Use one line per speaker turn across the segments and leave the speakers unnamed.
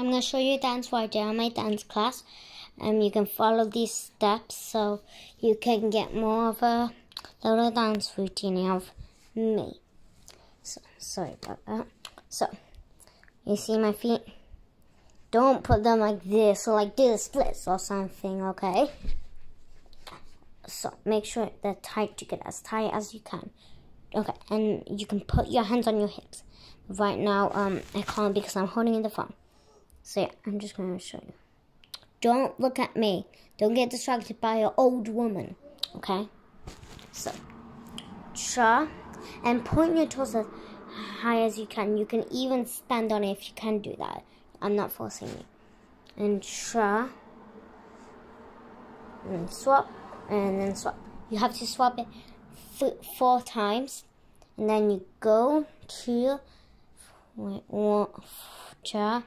I'm going to show you a dance right there on my dance class. And you can follow these steps so you can get more of a little dance routine of me. So, sorry about that. So, you see my feet? Don't put them like this or like do the splits or something, okay? So, make sure they're tight to get as tight as you can. Okay, and you can put your hands on your hips. Right now, um, I can't because I'm holding in the phone. So yeah, I'm just going to show you. Don't look at me. Don't get distracted by an old woman. Okay? So, cha, and point your toes as high as you can. You can even stand on it if you can do that. I'm not forcing you. And cha, and swap, and then swap. You have to swap it four times, and then you go to one, cha,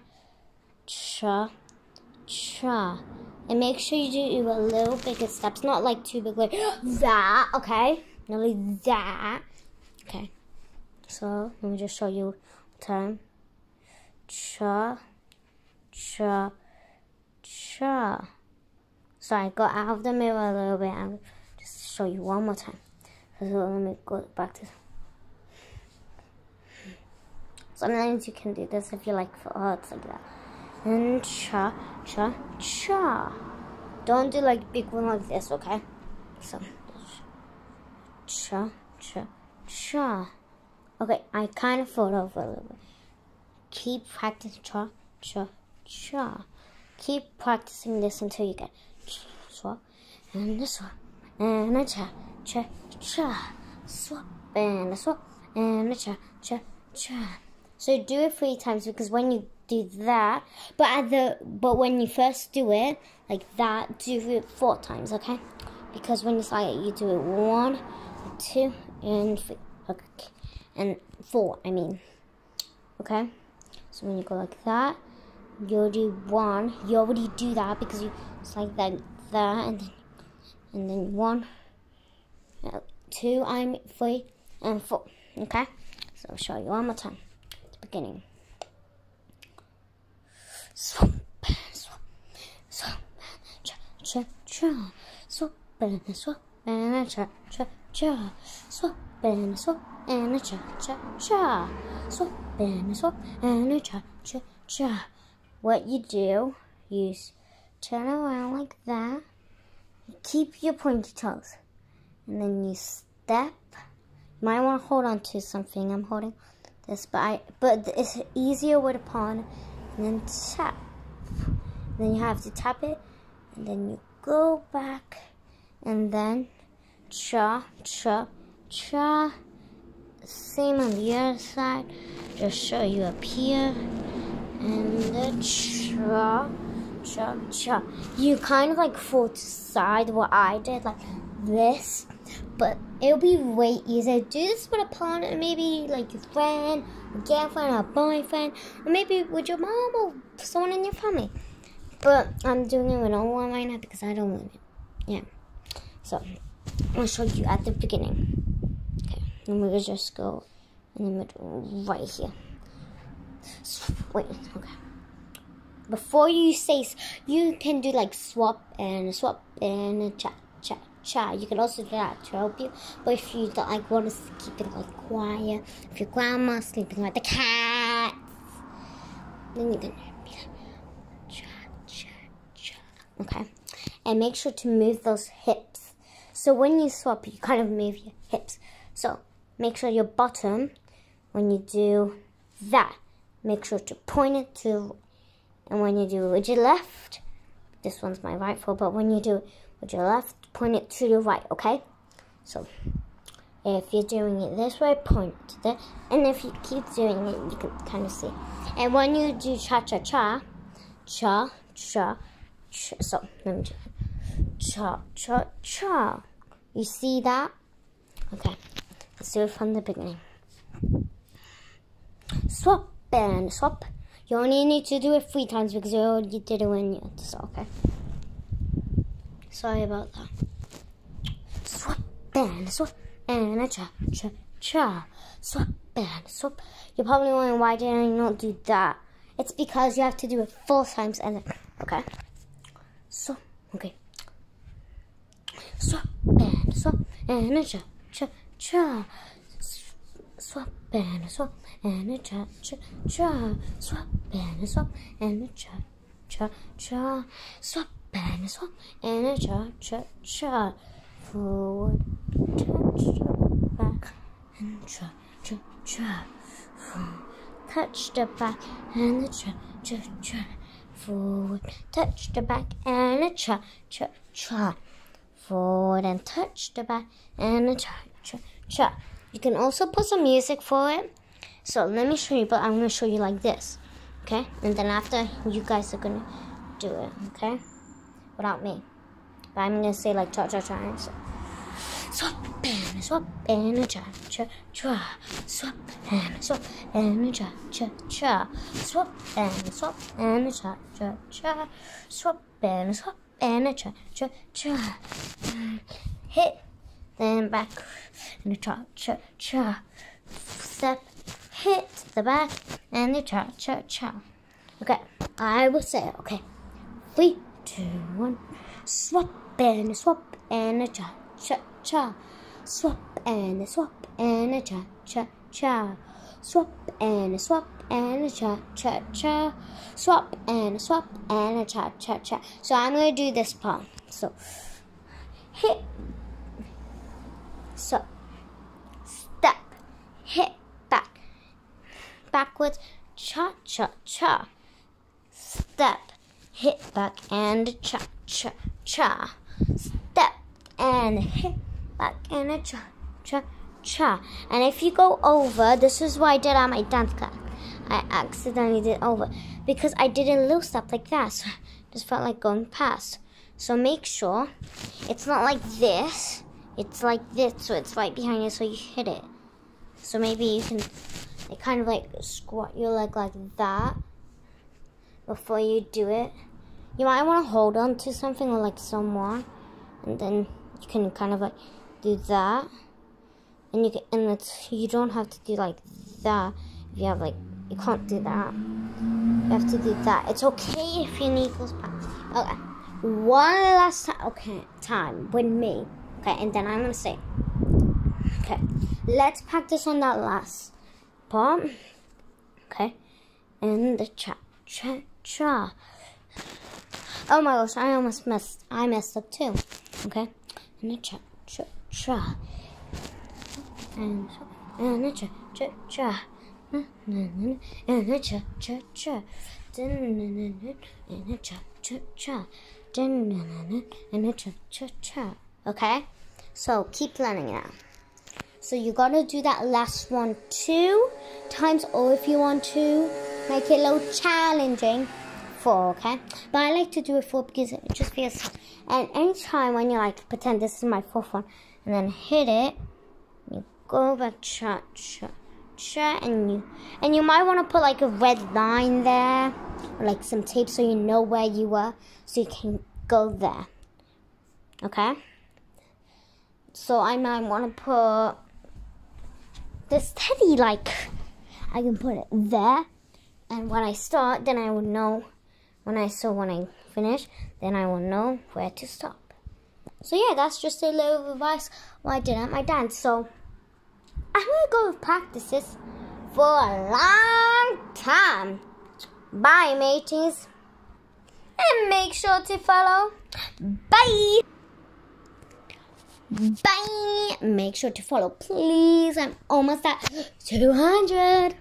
cha, cha. And make sure you do a little bigger steps, not like too big, like that, okay? Not like that. Okay. So, let me just show you time. Cha, cha, cha. So I got out of the mirror a little bit and just show you one more time. So let me go back to Sometimes you can do this if you like for arts like that. And cha, cha, cha. Don't do like big one like this, okay? So, cha, cha, cha. Okay, I kind of fall over a little bit. Keep practicing cha, cha, cha. Keep practicing this until you get swap and a swap and a cha, cha, cha. Swap and a swap and a cha, cha, cha. So do it three times because when you do that, but at the but when you first do it like that, do it four times, okay? Because when you start it, you do it one, two, and three, okay, and four. I mean, okay. So when you go like that, you'll do one. You already do that because you it's like that, that, and then and then one, uh, two, I'm three, and four. Okay. So I'll show you one more time beginning. Swap, swap, swap, cha, cha, cha, swap, and swap, and cha, cha, cha, and and cha, cha, cha, swap, and swap, and cha, cha, cha. What you do, you turn around like that, keep your pointy toes, and then you step. You might want to hold on to something I'm holding this, but I but it's easier with a pawn, and then tap. And then you have to tap it, and then you go back, and then cha cha cha. Same on the other side. Just show you up here, and the cha cha cha. You kind of like fall to side what I did, like this but it'll be way easier. Do this with a partner, maybe like your friend, girlfriend, or boyfriend, or maybe with your mom or someone in your family. But I'm doing it with no one right now because I don't want it. Yeah. So I'll show you at the beginning. Okay. And we'll just go in the middle right here. Wait, okay. Before you say, you can do like swap and swap and chat, chat. You can also do that to help you. But if you don't like want to keep it like quiet, if your grandma's sleeping like the cats, then you can chat, chat, chat. Okay, and make sure to move those hips. So when you swap, you kind of move your hips. So make sure your bottom, when you do that, make sure to point it to, and when you do your left, this one's my right foot, but when you do it with your left, point it to your right, okay? So, if you're doing it this way, point to there. And if you keep doing it, you can kind of see. And when you do cha-cha-cha, cha, cha, cha, so, let me do it. Cha, cha, cha. You see that? Okay, let's do it from the beginning. Swap and swap. You only need to do it three times because you already did it when you, so okay. Sorry about that. Swap and swap and a cha cha cha. Swap and swap. You're probably wondering why did I not do that? It's because you have to do it four times and then, okay? So, okay. Swap and swap and a cha cha cha. Swap and swap and a cha cha cha. Swap and a swap and a cha cha cha. Swap and a swap and a cha cha cha. Forward, touch, back, and cha cha cha. Touch the back and the cha cha cha. Forward, touch the back and a cha cha cha forward and touch the back and a cha cha cha. You can also put some music for it. So let me show you, but I'm gonna show you like this, okay? And then after you guys are gonna do it, okay? Without me. But I'm gonna say like cha cha cha and so. Swap and swap and a cha cha cha. Swap and swap and a cha cha cha. Swap and swap and a cha cha cha. Swap and swap and a cha cha cha. Hit, then back, and a cha cha cha. Step, hit the back, and the cha cha cha. Okay, I will say. Okay, three, two, one. Swap and a swap and a cha cha cha. Swap and a swap and a cha cha cha. Swap and a swap and a cha cha cha. Swap and a swap and a cha cha cha. So I'm gonna do this part. So hit. So step, hip, back, backwards, cha cha cha. Step, hip, back and cha cha cha. Step and hip, back and a cha cha cha. And if you go over, this is what I did on my dance class. I accidentally did over because I did a little step like that. So just felt like going past. So make sure it's not like this. It's like this, so it's right behind you, so you hit it. So maybe you can like, kind of like squat your leg like that before you do it. You might want to hold on to something or like someone, and then you can kind of like do that. And you can, and it's you don't have to do like that if you have like you can't do that. You have to do that. It's okay if your knee goes back okay. One last time okay time with me okay and then i'm gonna say okay let's practice on that last part. Okay and the cha cha cha. Oh my gosh i almost messed i messed up too. Okay and the cha cha cha. And and a cha cha cha. And a cha cha cha. And a cha cha cha. And a cha cha cha okay? So keep learning it. So you gotta do that last one two times or if you want to make it a little challenging. Four okay? But I like to do it four because it just feels and anytime when you like pretend this is my fourth one and then hit it you go back cha cha cha and you and you might want to put like a red line there or like some tape so you know where you were so you can go there. Okay so I might want to put this teddy like I can put it there and when I start then I will know when I so when I finish then I will know where to stop so yeah that's just a little advice what I did at my dance so I'm gonna go with practices for a long time. Bye, mateys. And make sure to follow. Bye. Bye. Make sure to follow, please. I'm almost at 200.